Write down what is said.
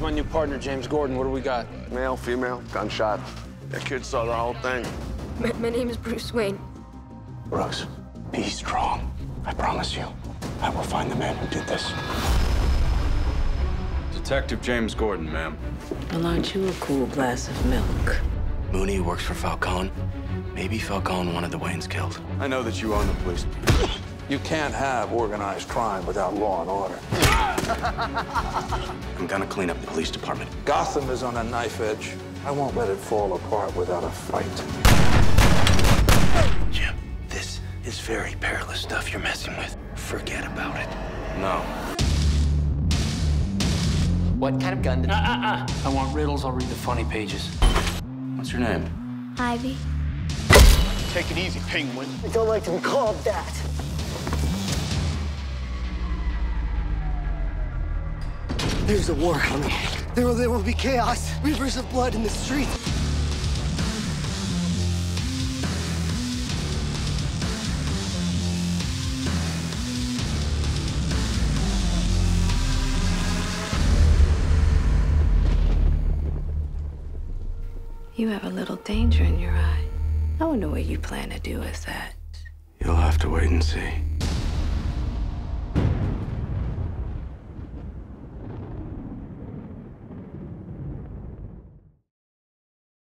partner, James Gordon. What do we got? Male, female, gunshot. That kid saw the whole thing. My, my name is Bruce Wayne. Bruce, be strong. I promise you, I will find the man who did this. Detective James Gordon, ma'am. Well, aren't you a cool glass of milk? Mooney works for Falcone. Maybe Falcone wanted the Waynes killed. I know that you own the police. You can't have organized crime without law and order. I'm gonna clean up the police department. Gotham is on a knife edge. I won't let it fall apart without a fight. Jim, this is very perilous stuff you're messing with. Forget about it. No. What kind of gun did... You- uh I want riddles. I'll read the funny pages. What's your name? Ivy. Take it easy, penguin. I don't like to be called that. There's a war coming. There will, there will be chaos, rivers of blood in the streets. You have a little danger in your eye. I wonder what you plan to do with that. You'll have to wait and see.